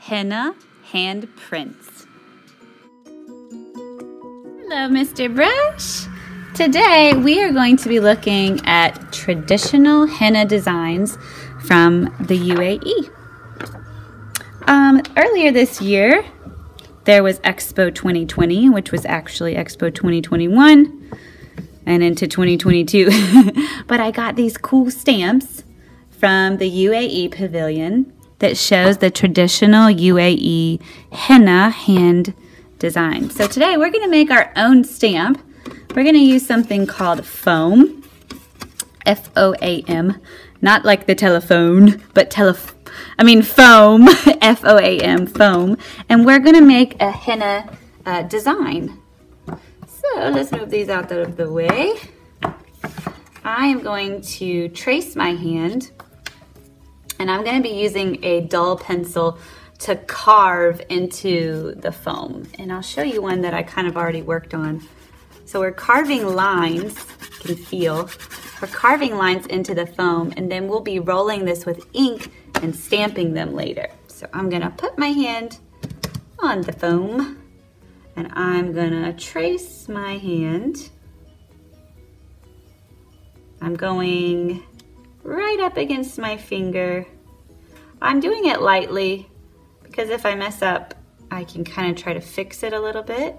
henna hand prints. Hello, Mr. Brush. Today we are going to be looking at traditional henna designs from the UAE. Um, earlier this year, there was Expo 2020, which was actually Expo 2021 and into 2022. but I got these cool stamps from the UAE Pavilion that shows the traditional UAE henna hand design. So today we're going to make our own stamp. We're going to use something called foam, F-O-A-M, not like the telephone, but tele I mean foam, F-O-A-M, foam. And we're going to make a henna uh, design. So let's move these out of the way. I am going to trace my hand and I'm going to be using a dull pencil to carve into the foam. And I'll show you one that I kind of already worked on. So we're carving lines, you can feel, we're carving lines into the foam and then we'll be rolling this with ink and stamping them later. So I'm gonna put my hand on the foam and I'm gonna trace my hand. I'm going right up against my finger. I'm doing it lightly because if I mess up, I can kind of try to fix it a little bit.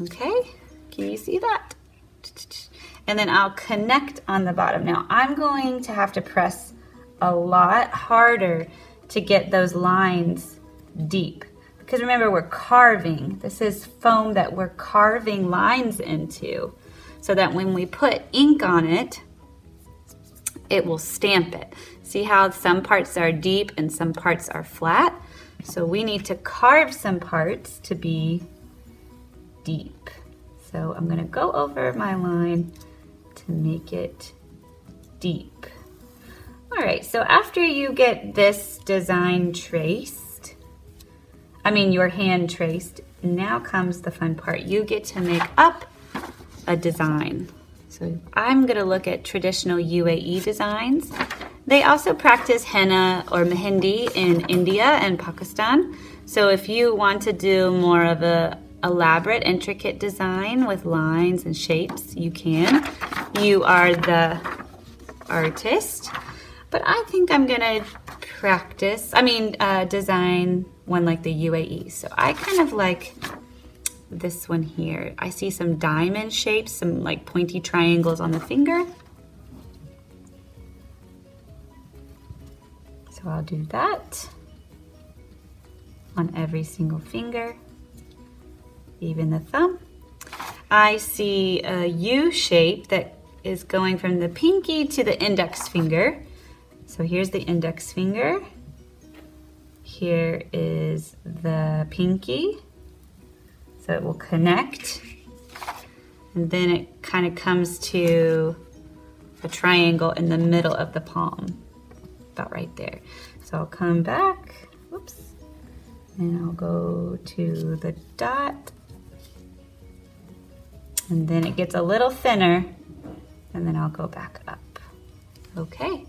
Okay, can you see that? And then I'll connect on the bottom. Now I'm going to have to press a lot harder to get those lines deep. Because remember, we're carving. This is foam that we're carving lines into so that when we put ink on it, it will stamp it. See how some parts are deep and some parts are flat? So we need to carve some parts to be deep. So I'm gonna go over my line to make it deep. All right, so after you get this design traced, I mean your hand traced, now comes the fun part. You get to make up a design. So I'm gonna look at traditional UAE designs. They also practice henna or mehendi in India and Pakistan. So if you want to do more of a elaborate, intricate design with lines and shapes, you can. You are the artist. But I think I'm gonna practice, I mean, uh, design one like the UAE. So I kind of like this one here. I see some diamond shapes, some like pointy triangles on the finger. So I'll do that on every single finger, even the thumb. I see a U shape that is going from the pinky to the index finger. So here's the index finger. Here is the pinky so it will connect. And then it kind of comes to a triangle in the middle of the palm, about right there. So I'll come back, whoops, and I'll go to the dot. And then it gets a little thinner, and then I'll go back up. Okay.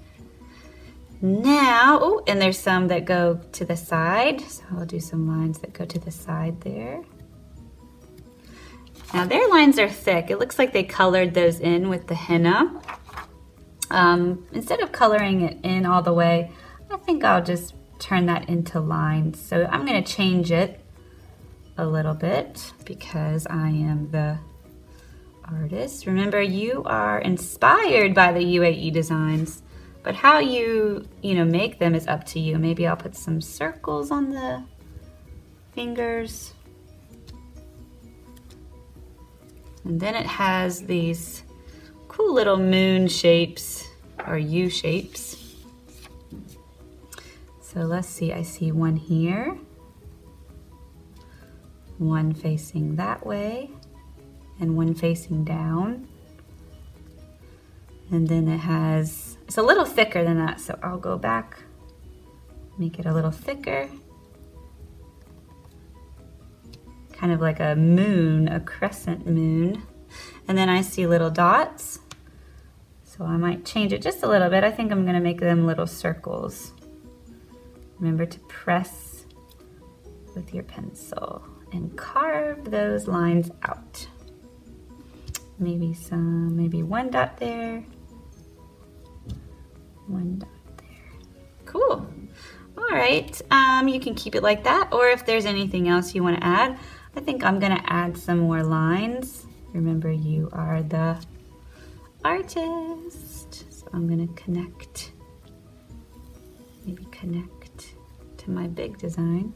Now, oh, and there's some that go to the side. So I'll do some lines that go to the side there. Now their lines are thick. It looks like they colored those in with the henna. Um, instead of coloring it in all the way, I think I'll just turn that into lines. So I'm gonna change it a little bit because I am the artist. Remember, you are inspired by the UAE designs, but how you, you know, make them is up to you. Maybe I'll put some circles on the fingers. And then it has these cool little moon shapes or U shapes. So let's see, I see one here, one facing that way, and one facing down. And then it has, it's a little thicker than that, so I'll go back, make it a little thicker. Kind of like a moon, a crescent moon. And then I see little dots. So I might change it just a little bit. I think I'm gonna make them little circles. Remember to press with your pencil and carve those lines out. Maybe some, maybe one dot there, one dot there. Cool. All right, um, you can keep it like that, or if there's anything else you want to add, I think I'm gonna add some more lines. Remember, you are the artist. So I'm gonna connect, maybe connect to my big design.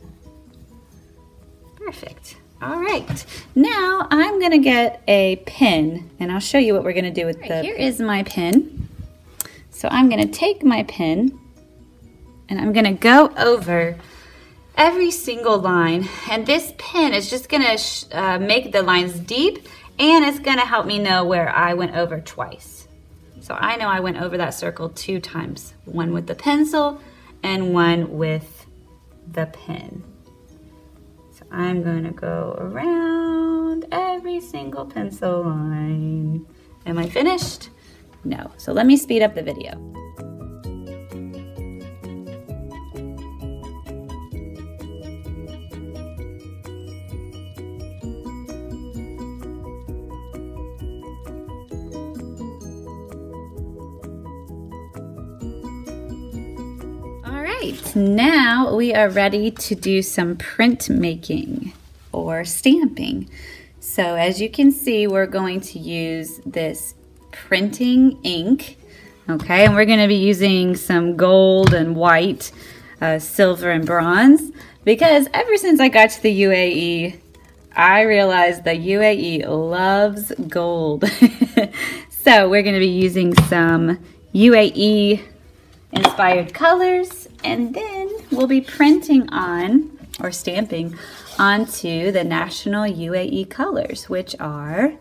Perfect. All right, now I'm gonna get a pin and I'll show you what we're gonna do with right, the Here is my pin. So I'm gonna take my pin and I'm gonna go over every single line and this pin is just gonna uh, make the lines deep and it's gonna help me know where I went over twice. So I know I went over that circle two times, one with the pencil and one with the pin. So I'm gonna go around every single pencil line. Am I finished? No, so let me speed up the video. Right, now we are ready to do some printmaking or stamping. So as you can see, we're going to use this printing ink, okay? And we're gonna be using some gold and white, uh, silver and bronze, because ever since I got to the UAE, I realized the UAE loves gold. so we're gonna be using some UAE inspired colors and then we'll be printing on or stamping onto the national UAE colors, which are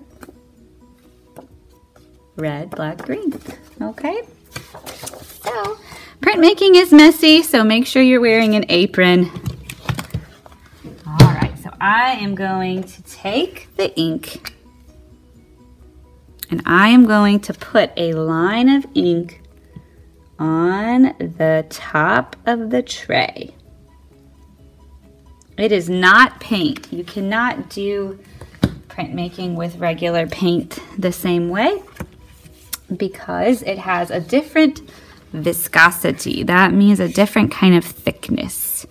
red, black, green. Okay? So, printmaking is messy, so make sure you're wearing an apron. All right, so I am going to take the ink and I am going to put a line of ink on the top of the tray. It is not paint. You cannot do printmaking with regular paint the same way because it has a different viscosity. That means a different kind of thickness.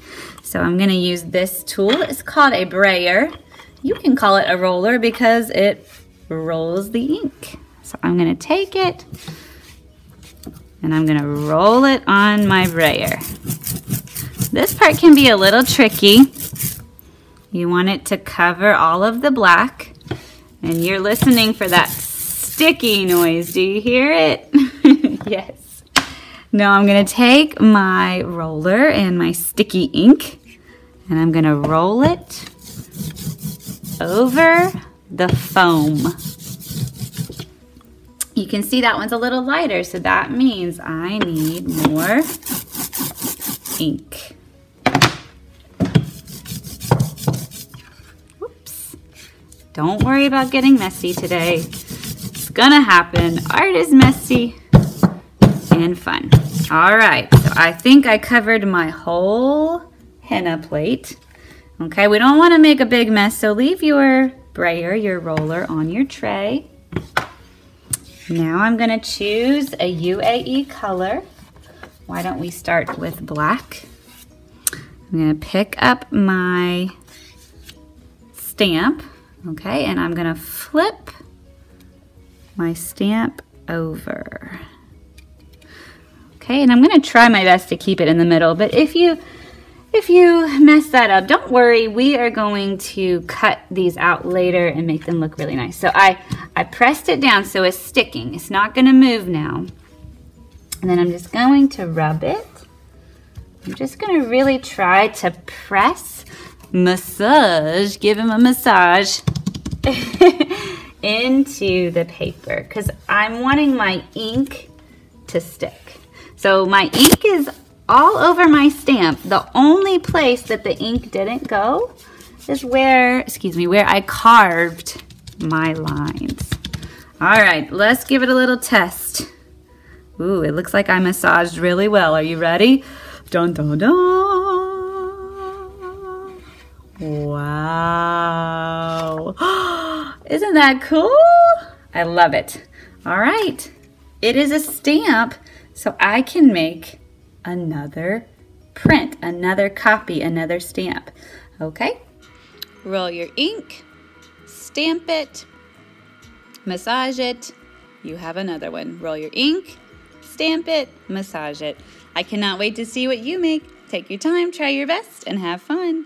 So I'm gonna use this tool. It's called a brayer. You can call it a roller because it rolls the ink. So I'm gonna take it and I'm gonna roll it on my brayer. This part can be a little tricky. You want it to cover all of the black and you're listening for that sticky noise. Do you hear it? yes. Now I'm gonna take my roller and my sticky ink and I'm gonna roll it over the foam. You can see that one's a little lighter, so that means I need more ink. Whoops. Don't worry about getting messy today. It's gonna happen. Art is messy and fun. All right, so I think I covered my whole henna plate. Okay, we don't wanna make a big mess, so leave your brayer, your roller on your tray. Now I'm gonna choose a UAE color. Why don't we start with black? I'm gonna pick up my stamp, okay, and I'm gonna flip my stamp over. Okay, and I'm gonna try my best to keep it in the middle, but if you if you mess that up, don't worry. We are going to cut these out later and make them look really nice. So I, I pressed it down so it's sticking. It's not going to move now. And then I'm just going to rub it. I'm just going to really try to press, massage, give him a massage into the paper because I'm wanting my ink to stick. So my ink is all over my stamp. The only place that the ink didn't go is where, excuse me, where I carved my lines. All right, let's give it a little test. Ooh, it looks like I massaged really well. Are you ready? Dun, dun, dun. Wow. Isn't that cool? I love it. All right. It is a stamp, so I can make another print, another copy, another stamp. Okay, roll your ink, stamp it, massage it. You have another one. Roll your ink, stamp it, massage it. I cannot wait to see what you make. Take your time, try your best, and have fun.